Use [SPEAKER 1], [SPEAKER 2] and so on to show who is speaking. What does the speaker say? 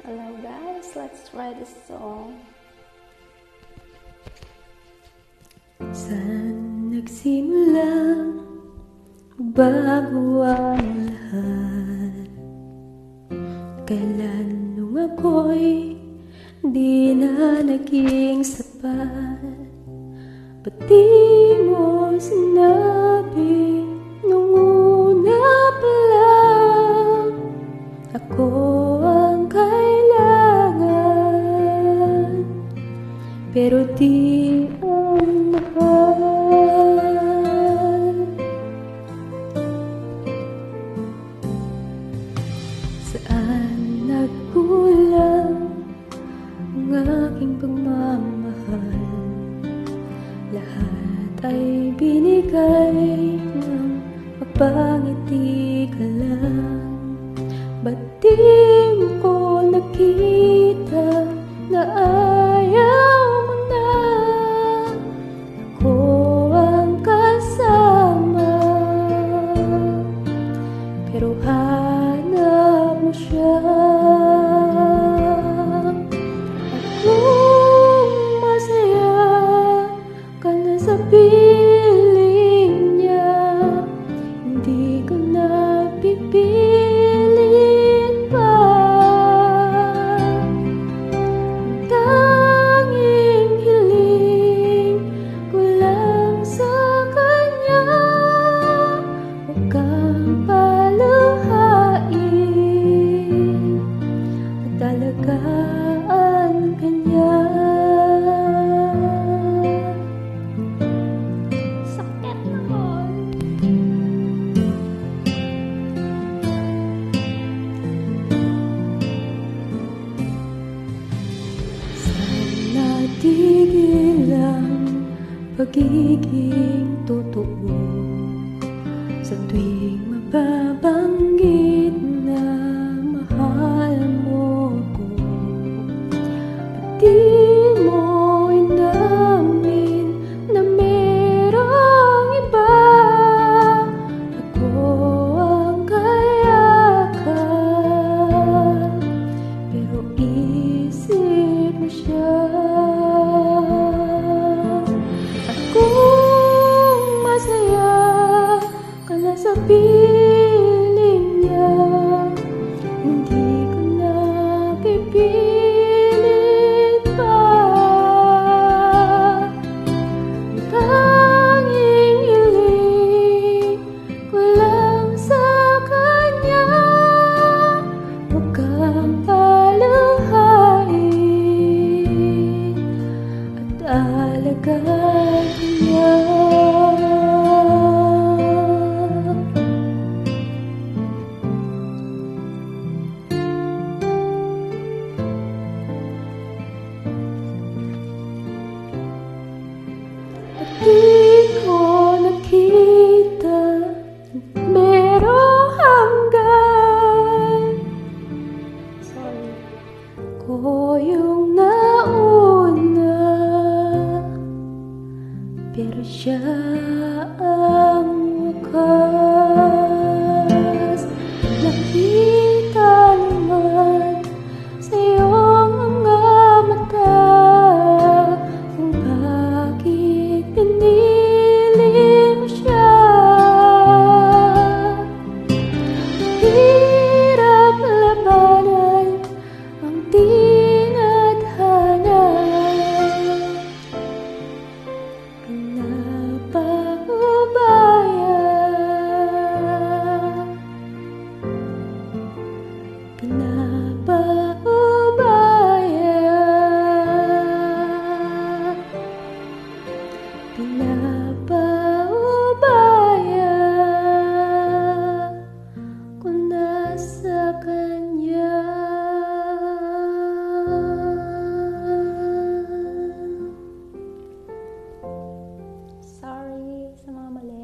[SPEAKER 1] Hello guys, let's try this song.
[SPEAKER 2] Saan nagsimula bago ang lahat? Kailan nung ako'y di na naging sapat? Ba't di mo sinabi nung di ang mahal Saan nagkulang ang Lahat ay binigay ng mapangiti Ruhana pagiging totoo. Sa tuwing mababanggit pilihnya 着 relação à mulher.